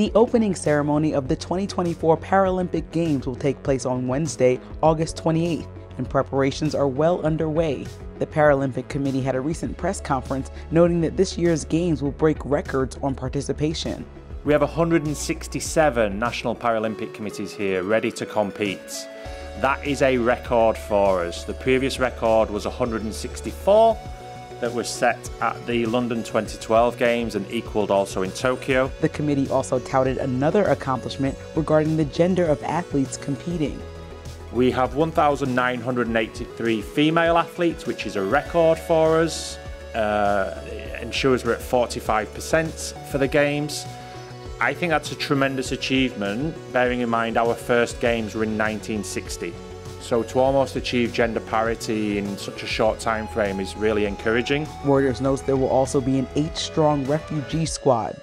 The opening ceremony of the 2024 Paralympic Games will take place on Wednesday, August 28th, and preparations are well underway. The Paralympic Committee had a recent press conference noting that this year's Games will break records on participation. We have 167 national Paralympic committees here ready to compete. That is a record for us. The previous record was 164 that was set at the London 2012 Games and equalled also in Tokyo. The committee also touted another accomplishment regarding the gender of athletes competing. We have 1,983 female athletes, which is a record for us. Uh, ensures we're at 45% for the Games. I think that's a tremendous achievement, bearing in mind our first Games were in 1960. So to almost achieve gender parity in such a short time frame is really encouraging. Reuters notes there will also be an eight-strong refugee squad